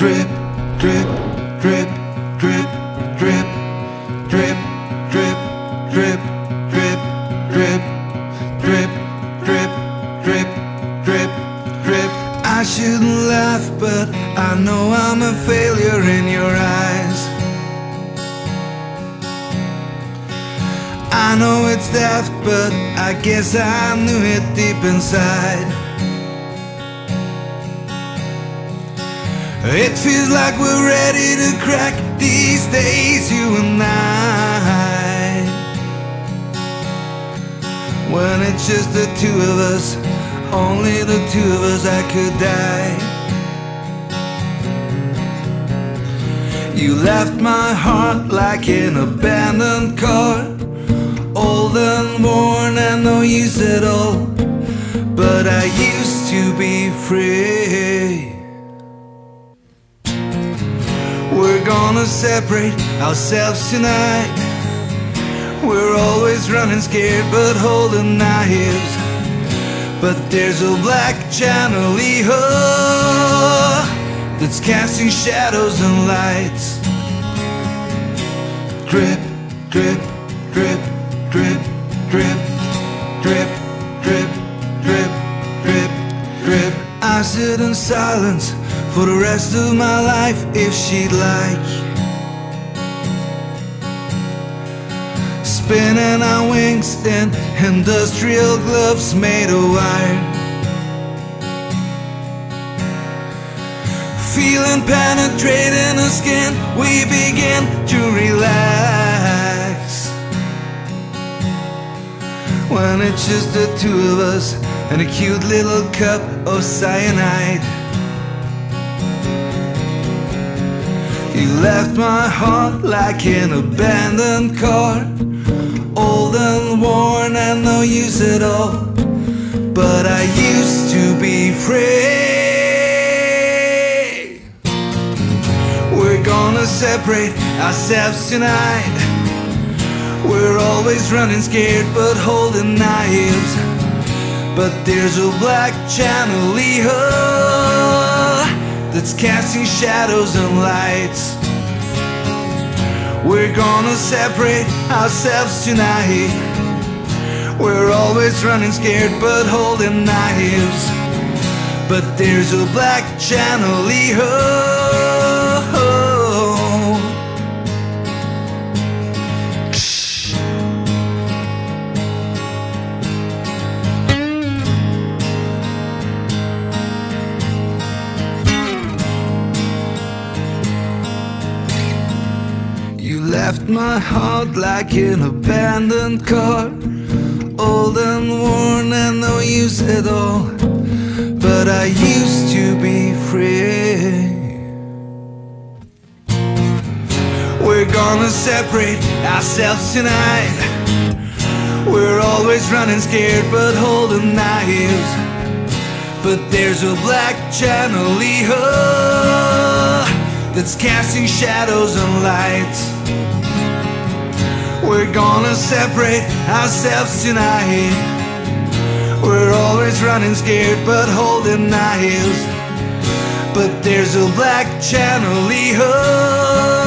Drip, drip, drip, drip, drip, drip, drip, drip, drip, drip, drip, drip, drip, drip, drip. I shouldn't laugh, but I know I'm a failure in your eyes. I know it's daft, but I guess I knew it deep inside. It feels like we're ready to crack these days, you and I. When it's just the two of us, only the two of us, I could die. You left my heart like an abandoned car, old and worn and no use at all. But I used to be free. Gonna separate ourselves tonight. We're always running scared but holding knives. But there's a black chandelier that's casting shadows and lights. Drip, drip, drip, drip, drip, drip, drip, drip, drip, drip. I sit in silence for the rest of my life if she'd like. Spinning our wings in industrial gloves made of wire. Feeling penetrating the skin, we begin to relax. When it's just the two of us and a cute little cup of cyanide. You left my heart like an abandoned car. Old and worn and no use at all. But I used to be free. We're gonna separate ourselves tonight. We're always running scared but holding knives. But there's a black chandelier that's casting shadows and lights. We're gonna separate ourselves tonight. We're always running scared but holding knives. But there's a black chandelier. You left my heart like an abandoned car. Old and worn and no use at all. But I used to be free. We're gonna separate ourselves tonight. We're always running scared but holding knives But there's a black chandelier that's casting shadows and lights. We're gonna separate ourselves tonight. We're always running scared but holding our heels. But there's a black chandelier.